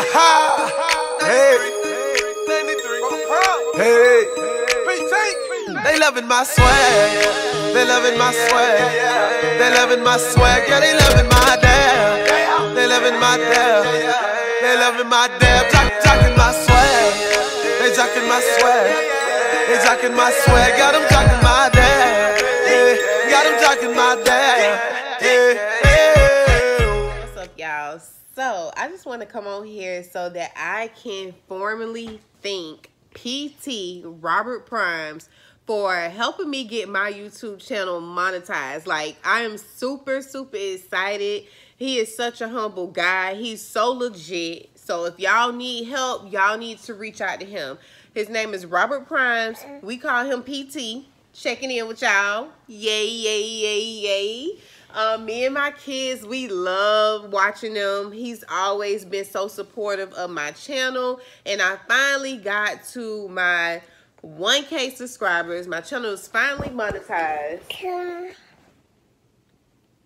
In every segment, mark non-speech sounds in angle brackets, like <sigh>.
hey, hey, they loving my swag. They loving my swag. They loving my swag. Yeah, they loving my dab. They loving my dab. They loving my dab. Jock, jocking my swag. They jocking my swag. They jocking my swag. Got them jocking my dab. Just want to come on here so that I can formally thank PT Robert Primes for helping me get my YouTube channel monetized. Like, I am super, super excited. He is such a humble guy. He's so legit. So, if y'all need help, y'all need to reach out to him. His name is Robert Primes. We call him PT. Checking in with y'all. Yay, yay, yay, yay. Um, me and my kids, we love watching them. He's always been so supportive of my channel. And I finally got to my 1K subscribers. My channel is finally monetized.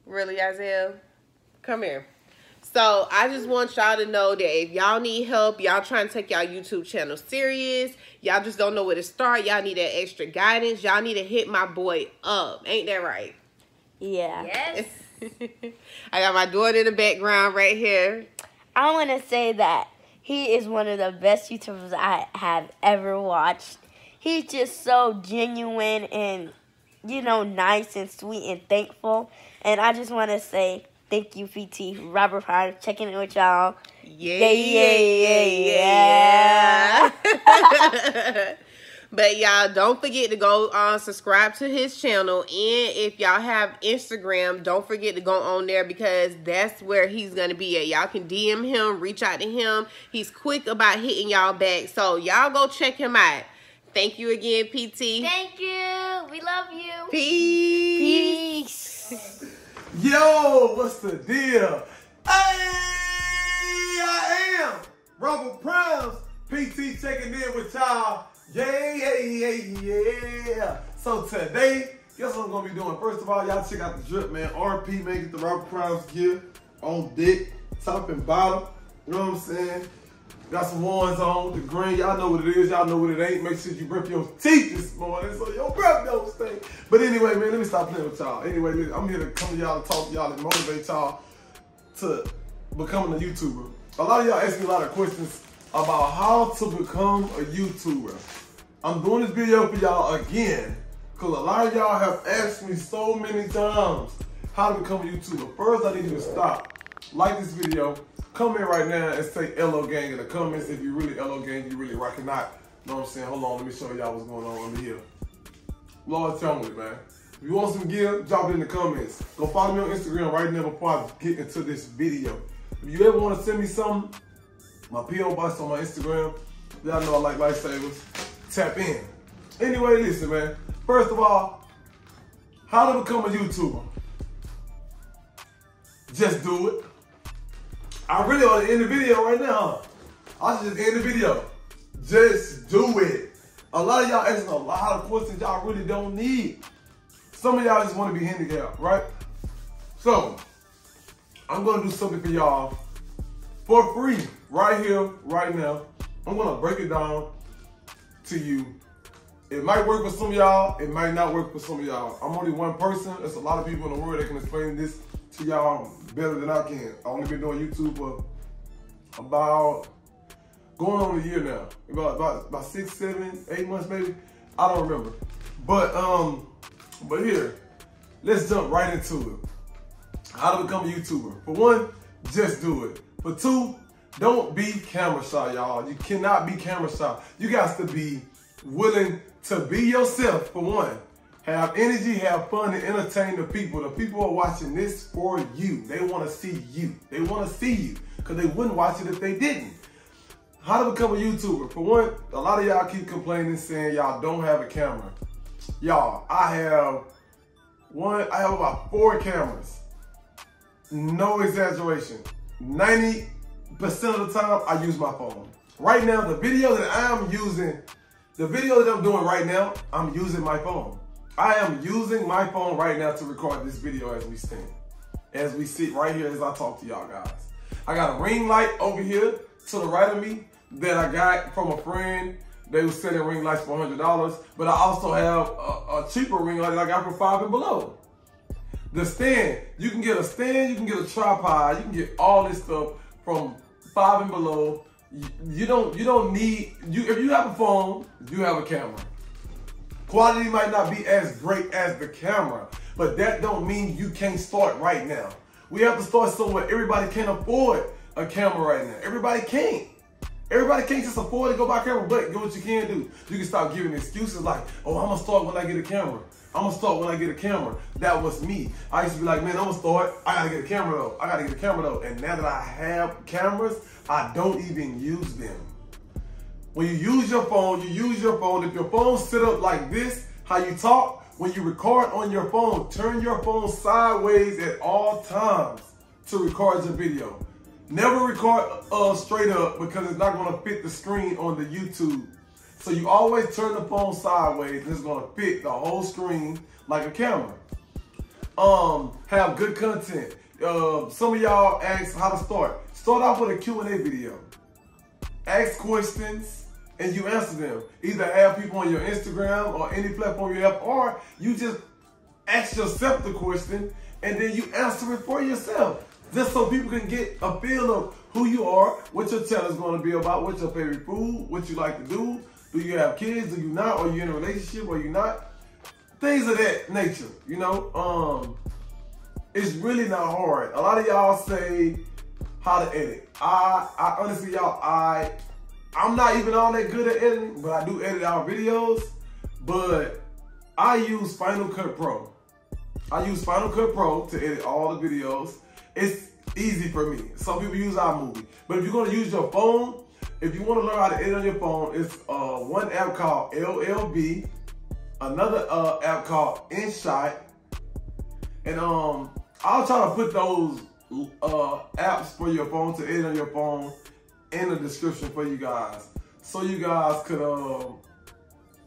Really, Isaiah? Come here. So I just want y'all to know that if y'all need help, y'all trying to take y'all YouTube channel serious, y'all just don't know where to start, y'all need that extra guidance, y'all need to hit my boy up. Ain't that right? Yeah. Yes. <laughs> I got my daughter in the background right here. I want to say that he is one of the best YouTubers I have ever watched. He's just so genuine and, you know, nice and sweet and thankful. And I just want to say thank you, PT Robert Prime, checking in with y'all. Yeah, yeah, yeah, yeah. <laughs> <laughs> but y'all don't forget to go uh, subscribe to his channel. And if y'all have Instagram, don't forget to go on there because that's where he's going to be at. Y'all can DM him, reach out to him. He's quick about hitting y'all back. So y'all go check him out. Thank you again, PT. Thank you. We love you. Peace. Peace. Yo, what's the deal? Hey, I am Robert Primes, PT checking in with y'all. Yeah, yeah, yeah, yeah. So today, guess what I'm gonna be doing? First of all, y'all check out the drip, man. RP, man, get the Robert Primes gear on dick, top and bottom. You know what I'm saying? Got some ones on, the green. Y'all know what it is. Y'all know what it ain't. Make sure you brush your teeth this morning so your breath don't stink. But anyway, man, let me stop playing with y'all. Anyway, I'm here to come to y'all to talk to y'all and motivate y'all to becoming a YouTuber. A lot of y'all ask me a lot of questions about how to become a YouTuber. I'm doing this video for y'all again because a lot of y'all have asked me so many times how to become a YouTuber. First, I need you to stop, like this video, come in right now and say LO Gang in the comments. If you really LO Gang, you really rocking out. Know what I'm saying? Hold on, let me show y'all what's going on under here. Lord, tell me, man. If you want some gear, drop it in the comments. Go follow me on Instagram right now before I get into this video. If you ever want to send me something, my P.O. box on my Instagram. Y'all know I like lifesavers. Tap in. Anyway, listen, man. First of all, how to become a YouTuber. Just do it. I really want to end the video right now. I should just end the video. Just do it. A lot of y'all asking a lot of questions y'all really don't need. Some of y'all just want to be handicapped, right? So, I'm going to do something for y'all for free right here, right now. I'm going to break it down to you. It might work for some of y'all. It might not work for some of y'all. I'm only one person. There's a lot of people in the world that can explain this to y'all better than I can. I've only been doing YouTube for about going on a year now. About, about about six, seven, eight months maybe. I don't remember. But um, but here, let's jump right into it. How to become a YouTuber. For one, just do it. For two, don't be camera shy, y'all. You cannot be camera shy. You got to be willing to be yourself, for one. Have energy, have fun, and entertain the people. The people are watching this for you. They want to see you. They want to see you because they wouldn't watch it if they didn't. How to become a YouTuber? For one, a lot of y'all keep complaining saying y'all don't have a camera. Y'all, I have one, I have about four cameras. No exaggeration. 90% of the time, I use my phone. Right now, the video that I'm using, the video that I'm doing right now, I'm using my phone. I am using my phone right now to record this video as we stand. As we sit right here as I talk to y'all guys. I got a ring light over here to the right of me that I got from a friend. They were selling ring lights for $100, but I also have a, a cheaper ring light that I got for five and below. The stand, you can get a stand, you can get a tripod, you can get all this stuff from five and below. You, don't you don't need you if you have a phone, you have a camera. Quality might not be as great as the camera, but that don't mean you can't start right now. We have to start somewhere. Everybody can't afford a camera right now. Everybody can't. Everybody can't just afford to go buy a camera, but get what you can do. You can stop giving excuses like, oh, I'm gonna start when I get a camera. I'm gonna start when I get a camera. That was me. I used to be like, man, I'm gonna start. I gotta get a camera though. I gotta get a camera though. And now that I have cameras, I don't even use them. When you use your phone, you use your phone. If your phone sit up like this, how you talk, when you record on your phone, turn your phone sideways at all times to record your video. Never record uh, straight up because it's not gonna fit the screen on the YouTube. So you always turn the phone sideways and it's gonna fit the whole screen like a camera. Um, have good content. Uh, some of y'all ask how to start. Start off with a Q&A video. Ask questions and you answer them. Either have people on your Instagram or any platform you have, or you just ask yourself the question and then you answer it for yourself. Just so people can get a feel of who you are, what your channel is going to be about, what's your favorite food, what you like to do. Do you have kids? Do you not? Are you in a relationship? Are you not? Things of that nature, you know. Um, it's really not hard. A lot of y'all say how to edit. I, I honestly, y'all, I, I'm not even all that good at editing, but I do edit our videos. But I use Final Cut Pro. I use Final Cut Pro to edit all the videos. It's easy for me. Some people use iMovie. But if you're gonna use your phone, if you wanna learn how to edit on your phone, it's uh, one app called LLB, another uh, app called InShot, and um, I'll try to put those uh, apps for your phone to edit on your phone in the description for you guys, so you guys could um,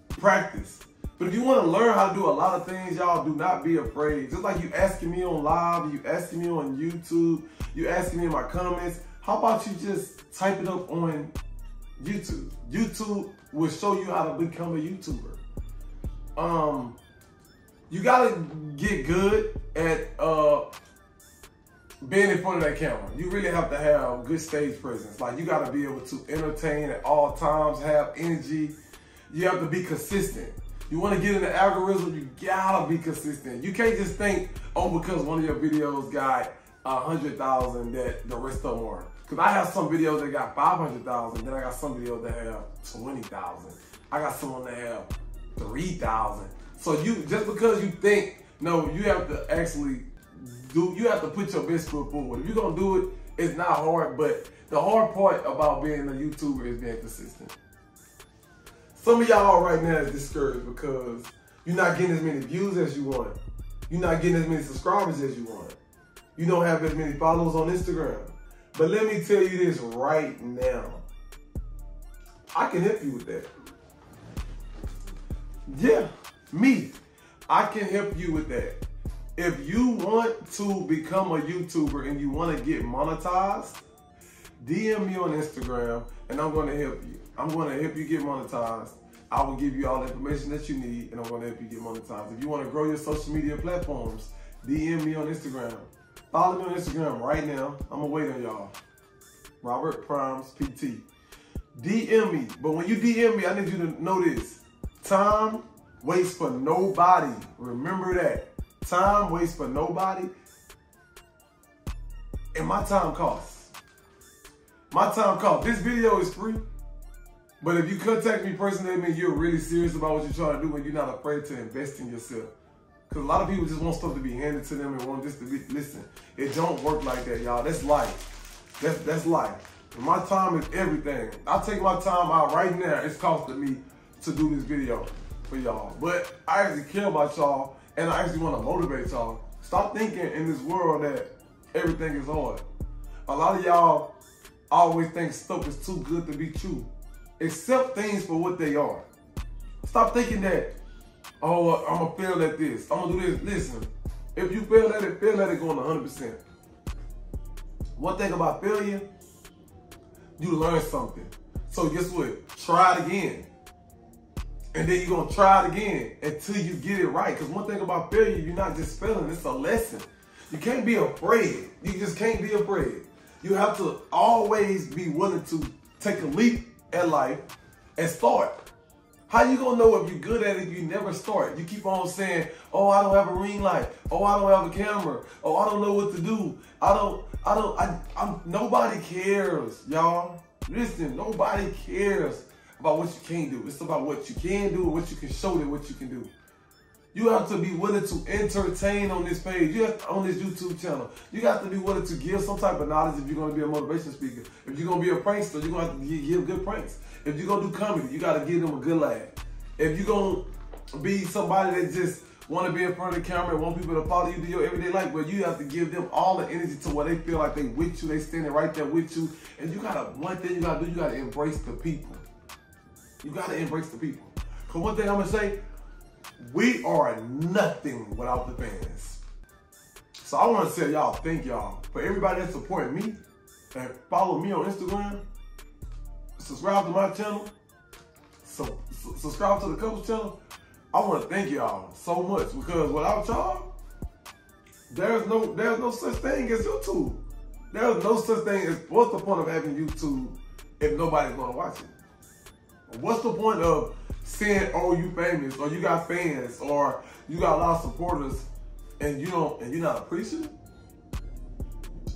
practice. But if you want to learn how to do a lot of things, y'all do not be afraid. Just like you asking me on live, you asking me on YouTube, you asking me in my comments. How about you just type it up on YouTube? YouTube will show you how to become a YouTuber. Um, you gotta get good at uh being in front of that camera. You really have to have good stage presence. Like you gotta be able to entertain at all times, have energy. You have to be consistent. You want to get in the algorithm, you gotta be consistent. You can't just think, oh, because one of your videos got a hundred thousand that the rest of them are. Cause I have some videos that got 500,000, then I got some videos that have 20,000. I got some that have 3,000. So you, just because you think, no, you have to actually do, you have to put your best foot forward. If you're gonna do it, it's not hard, but the hard part about being a YouTuber is being consistent. Some of y'all right now is discouraged because you're not getting as many views as you want. You're not getting as many subscribers as you want. You don't have as many followers on Instagram. But let me tell you this right now. I can help you with that. Yeah, me. I can help you with that. If you want to become a YouTuber and you want to get monetized, DM me on Instagram and I'm going to help you. I'm going to help you get monetized. I will give you all the information that you need and I'm to help you get monetized. If you want to grow your social media platforms, DM me on Instagram. Follow me on Instagram right now. I'm to wait on y'all. Robert Primes PT. DM me. But when you DM me, I need you to know this. Time waits for nobody. Remember that. Time waits for nobody. And my time costs. My time costs. This video is free. But if you contact me personally, that means you're really serious about what you're trying to do and you're not afraid to invest in yourself. Because a lot of people just want stuff to be handed to them and want this to be, listen, it don't work like that, y'all. That's life. That's, that's life. And my time is everything. I take my time out right now. It's costing me to do this video for y'all. But I actually care about y'all and I actually want to motivate y'all. Stop thinking in this world that everything is hard. A lot of y'all always think stuff is too good to be true. Accept things for what they are. Stop thinking that, oh, I'm gonna fail at this. I'm gonna do this. Listen, if you fail at it, fail at it going 100%. One thing about failure, you learn something. So guess what? Try it again. And then you're gonna try it again until you get it right. Because one thing about failure, you're not just failing, it's a lesson. You can't be afraid. You just can't be afraid. You have to always be willing to take a leap at life and start. How you gonna know if you're good at it if you never start? You keep on saying, "Oh, I don't have a ring light. Oh, I don't have a camera. Oh, I don't know what to do. I don't. I don't. I. I'm. Nobody cares, y'all. Listen, nobody cares about what you can't do. It's about what you can do and what you can show them what you can do. You have to be willing to entertain on this page. You have to, on this YouTube channel. You got to be willing to give some type of knowledge if you're going to be a motivation speaker. If you're going to be a prankster, you're going to have to give good pranks. If you're going to do comedy, you got to give them a good laugh. If you're going to be somebody that just want to be in front of the camera and want people to follow you to your everyday life, well, you have to give them all the energy to where they feel like they with you, they standing right there with you. And you got to, one thing you got to do, you got to embrace the people. You got to embrace the people. Because one thing I'm going to say, we are nothing without the fans. So I want to say y'all, thank y'all for everybody that supporting me and follow me on Instagram. Subscribe to my channel. So, subscribe to the couples channel. I want to thank y'all so much because without y'all, there's no there's no such thing as YouTube. There's no such thing as what's the point of having YouTube if nobody's gonna watch it? What's the point of saying, "Oh, you famous," or "You got fans," or "You got a lot of supporters," and you don't, and you're not appreciative.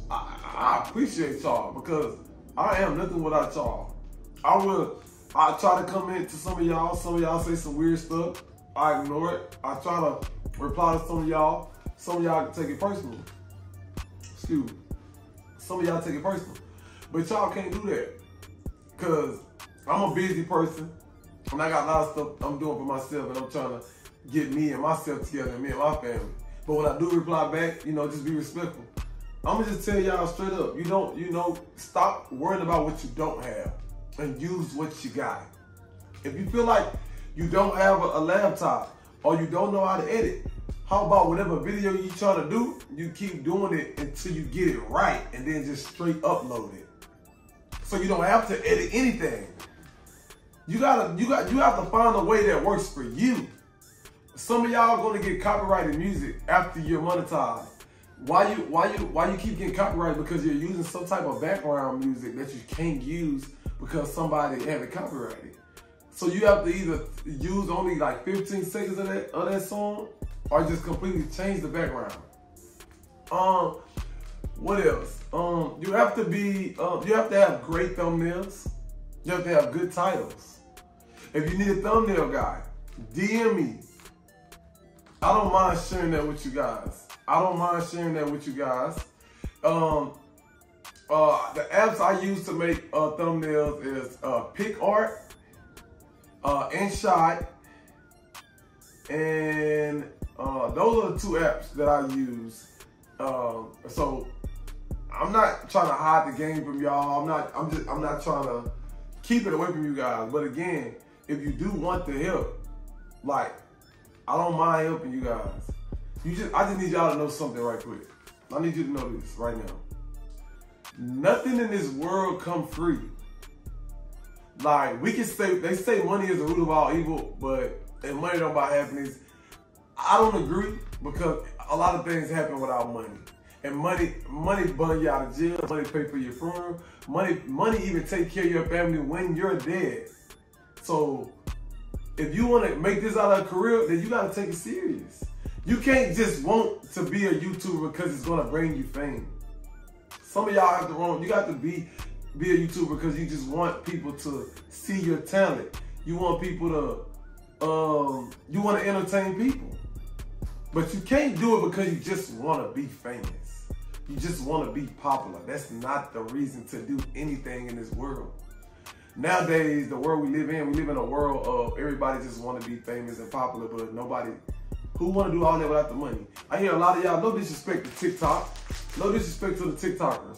I, I appreciate y'all because I am nothing without y'all. I will. I try to come in to some of y'all. Some of y'all say some weird stuff. I ignore it. I try to reply to some of y'all. Some of y'all take it personal. Excuse me. Some of y'all take it personal. But y'all can't do that. Cause I'm a busy person. And I got a lot of stuff I'm doing for myself and I'm trying to get me and myself together and me and my family. But when I do reply back, you know, just be respectful. I'm gonna just tell y'all straight up, you don't, you know, stop worrying about what you don't have and use what you got. If you feel like you don't have a, a laptop or you don't know how to edit, how about whatever video you trying to do, you keep doing it until you get it right and then just straight upload it. So you don't have to edit anything. You gotta, you got, you have to find a way that works for you. Some of y'all gonna get copyrighted music after you're monetized. Why you, why you, why you keep getting copyrighted? Because you're using some type of background music that you can't use because somebody had it copyrighted. So you have to either use only like 15 seconds of that of that song, or just completely change the background. Um, what else? Um, you have to be, um, you have to have great thumbnails. You have to have good titles. If you need a thumbnail guy, DM me. I don't mind sharing that with you guys. I don't mind sharing that with you guys. Um, uh, the apps I use to make uh, thumbnails is uh, PicsArt, uh, InShot, and uh, those are the two apps that I use. Um, so I'm not trying to hide the game from y'all. I'm not. I'm just. I'm not trying to keep it away from you guys. But again, if you do want the help, like I don't mind helping you guys. You just. I just need y'all to know something right quick. I need you to know this right now. Nothing in this world come free. Like we can say they say money is the root of all evil, but and money don't buy happiness. I don't agree because a lot of things happen without money. And money, money burn you out of jail. Money pay for your funeral. Money, money even take care of your family when you're dead. So, if you want to make this out of a career, then you got to take it serious. You can't just want to be a YouTuber because it's gonna bring you fame. Some of y'all have the wrong. You got to be be a YouTuber because you just want people to see your talent. You want people to, um, you want to entertain people. But you can't do it because you just want to be famous. You just want to be popular. That's not the reason to do anything in this world. Nowadays, the world we live in, we live in a world of everybody just want to be famous and popular, but nobody who want to do all that without the money. I hear a lot of y'all, no disrespect to TikTok, no disrespect to the TikTokers.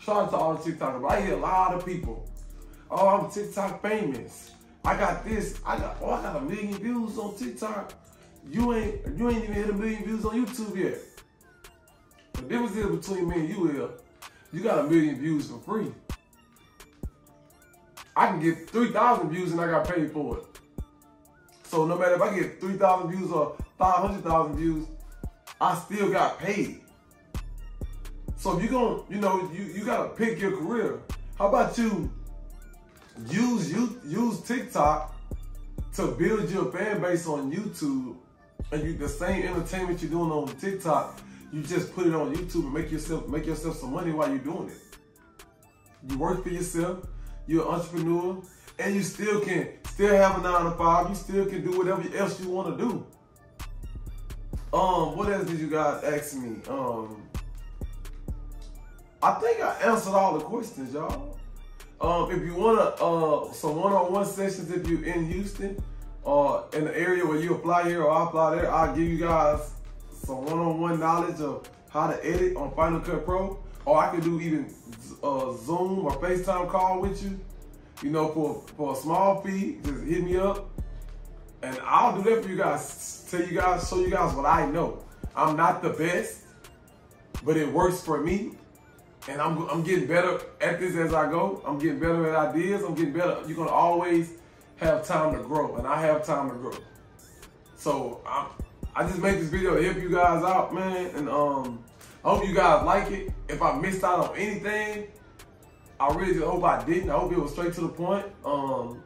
Shout out to all the TikTokers, but I hear a lot of people, oh, I'm TikTok famous. I got this, I got, oh, I got a million views on TikTok. You ain't, you ain't even hit a million views on YouTube yet. The difference is between me and you is, you got a million views for free. I can get 3,000 views and I got paid for it. So no matter if I get 3,000 views or 500,000 views, I still got paid. So if you're going, to you know, you, you got to pick your career. How about you use you use TikTok to build your fan base on YouTube and you the same entertainment you're doing on TikTok, you just put it on YouTube and make yourself make yourself some money while you're doing it. You work for yourself, you're an entrepreneur, and you still can still have a nine to five. You still can do whatever else you want to do. Um, what else did you guys ask me? Um, I think I answered all the questions, y'all. Um, if you wanna uh some one-on-one sessions, if you're in Houston or in the area where you apply here or I apply there, I'll give you guys some one-on-one knowledge of how to edit on Final Cut Pro, or I can do even uh, Zoom or FaceTime call with you. You know, for for a small fee, just hit me up, and I'll do that for you guys. Tell you guys, show you guys what I know. I'm not the best, but it works for me, and I'm I'm getting better at this as I go. I'm getting better at ideas. I'm getting better. You're gonna always have time to grow, and I have time to grow. So I'm, I just made this video to help you guys out, man, and um, I hope you guys like it. If I missed out on anything, I really just hope I didn't. I hope it was straight to the point. Um,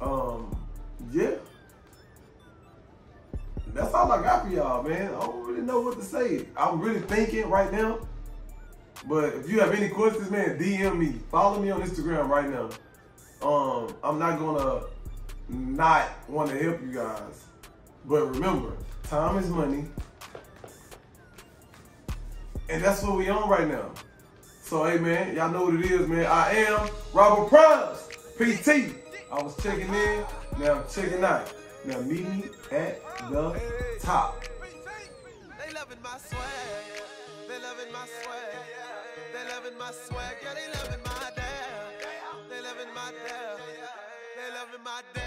um, yeah. That's all I got for y'all, man. I don't really know what to say. I'm really thinking right now. But if you have any questions, man, DM me. Follow me on Instagram right now. Um, I'm not gonna not want to help you guys. But remember, time is money. And that's what we on right now. So hey man, y'all know what it is, man. I am Robert Primes, PT. I was checking in, now I'm checking out. Now meet me at the top. They loving my swag. They loving my swag. They loving my swag. Yeah, they loving my dab. They loving my dab. They loving my dab.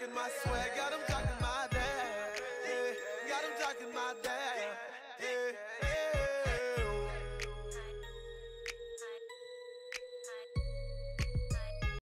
Jocking my swag. Got them jocking my dab. Yeah, got them jocking my dab.